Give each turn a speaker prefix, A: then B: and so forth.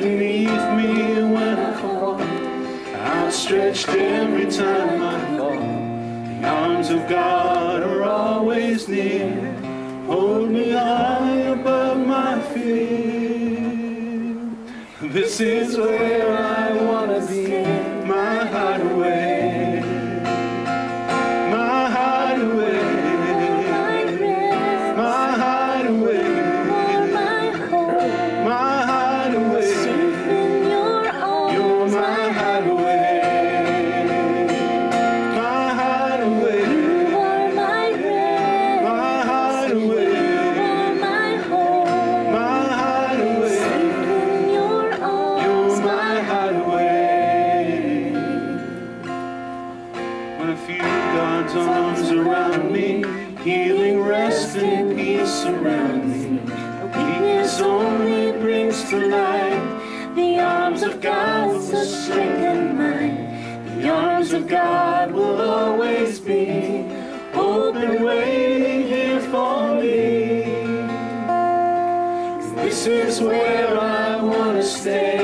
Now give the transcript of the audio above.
A: underneath me when I fall, outstretched every time I fall. The arms of God are always near, hold me high above my fear. This is where I God's arms around me, healing, rest, and peace around me. Weakness only brings to light
B: The arms of God will strengthen mine.
A: The arms of God will always be open, waiting here for me. This is where I want to stay.